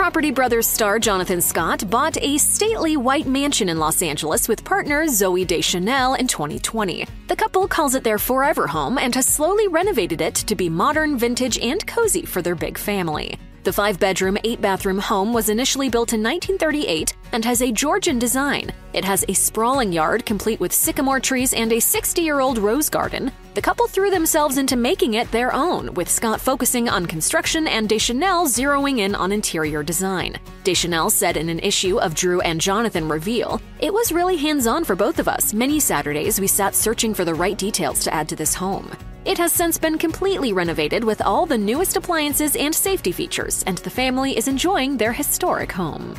Property Brothers star Jonathan Scott bought a stately white mansion in Los Angeles with partner Zooey Deschanel in 2020. The couple calls it their forever home and has slowly renovated it to be modern, vintage, and cozy for their big family. The five bedroom, eight bathroom home was initially built in 1938 and has a Georgian design. It has a sprawling yard complete with sycamore trees and a 60 year old rose garden. The couple threw themselves into making it their own, with Scott focusing on construction and Deschanel zeroing in on interior design. Deschanel said in an issue of Drew and Jonathan Reveal, It was really hands on for both of us. Many Saturdays we sat searching for the right details to add to this home. It has since been completely renovated with all the newest appliances and safety features, and the family is enjoying their historic home.